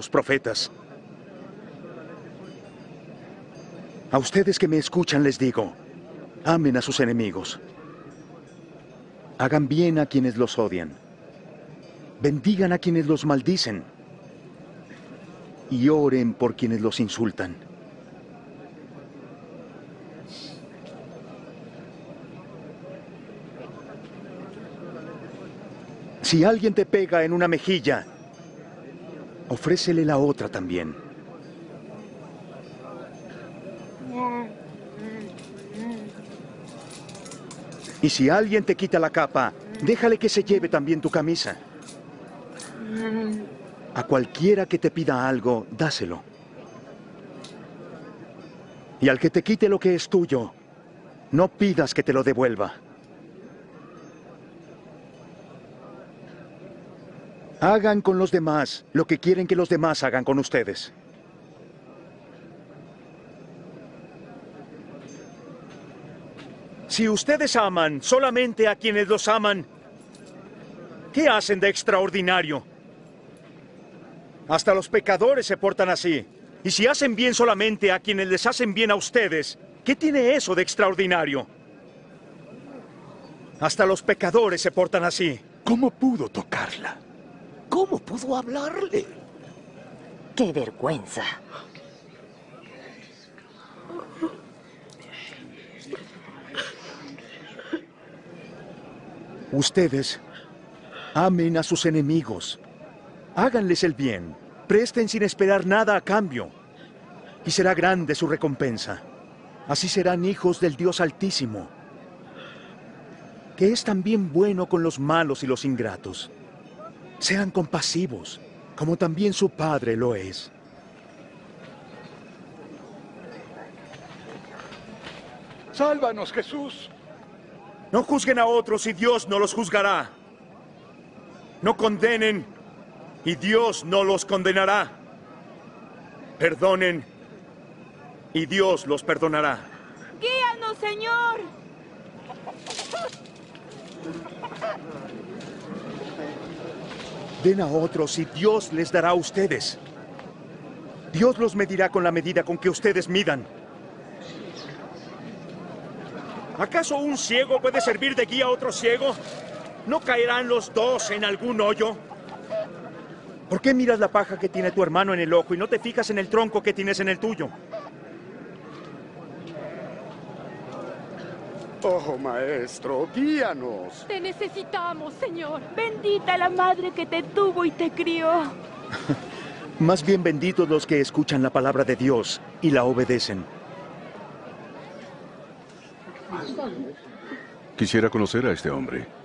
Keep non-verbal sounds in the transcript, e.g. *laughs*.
los profetas. A ustedes que me escuchan les digo, amen a sus enemigos. Hagan bien a quienes los odian. Bendigan a quienes los maldicen. Y oren por quienes los insultan. Si alguien te pega en una mejilla, ofrécele la otra también. Y si alguien te quita la capa, déjale que se lleve también tu camisa. A cualquiera que te pida algo, dáselo. Y al que te quite lo que es tuyo, no pidas que te lo devuelva. Hagan con los demás lo que quieren que los demás hagan con ustedes. Si ustedes aman solamente a quienes los aman, ¿qué hacen de extraordinario? Hasta los pecadores se portan así. Y si hacen bien solamente a quienes les hacen bien a ustedes, ¿qué tiene eso de extraordinario? Hasta los pecadores se portan así. ¿Cómo pudo tocarla? ¿Cómo pudo hablarle? ¡Qué vergüenza! Ustedes amen a sus enemigos. Háganles el bien. Presten sin esperar nada a cambio. Y será grande su recompensa. Así serán hijos del Dios Altísimo, que es también bueno con los malos y los ingratos. Sean compasivos, como también su Padre lo es. Sálvanos, Jesús. No juzguen a otros y Dios no los juzgará. No condenen y Dios no los condenará. Perdonen y Dios los perdonará. Guíanos, Señor. Den a otros y Dios les dará a ustedes. Dios los medirá con la medida con que ustedes midan. ¿Acaso un ciego puede servir de guía a otro ciego? ¿No caerán los dos en algún hoyo? ¿Por qué miras la paja que tiene tu hermano en el ojo y no te fijas en el tronco que tienes en el tuyo? Oh, maestro, guíanos. Te necesitamos, Señor. Bendita la madre que te tuvo y te crió. *laughs* Más bien benditos los que escuchan la palabra de Dios y la obedecen. Quisiera conocer a este hombre.